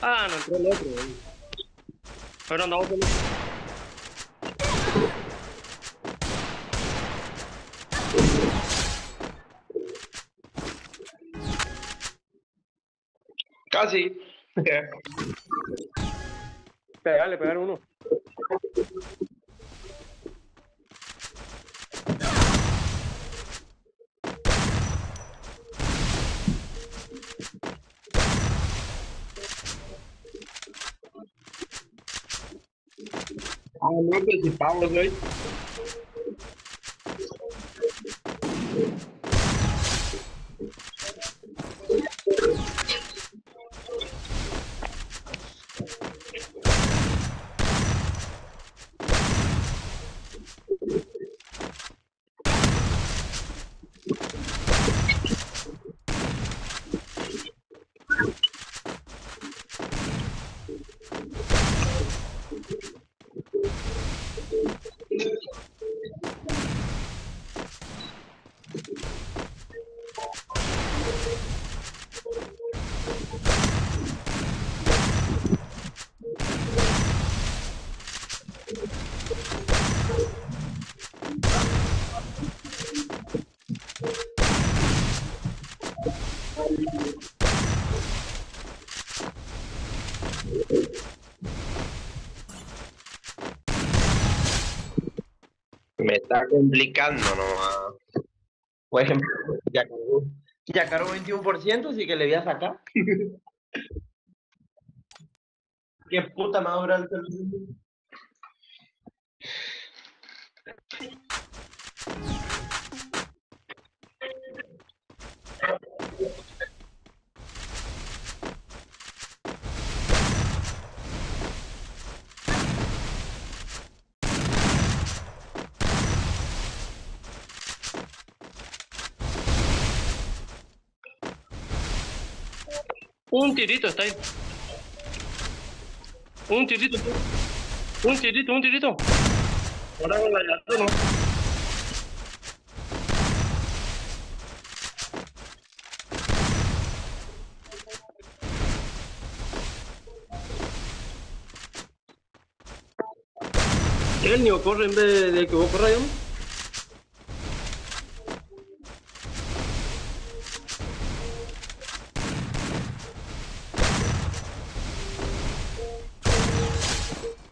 Ah, no entró el otro. Pero andamos con Casi. Pegale, pegar uno. Ah, no participamos hoy. Me está complicando nomás. Por ejemplo, ya cargó, ya cargó 21%, así que le voy a sacar. ¿Qué puta me va a durar el teléfono? Un tirito está ahí. Un tirito. Un tirito, un tirito. Ahora con la llanta, ¿no? El niño corre en vez de que vos corras.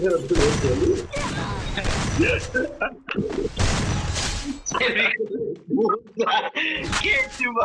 They're gonna do it, Can't do much.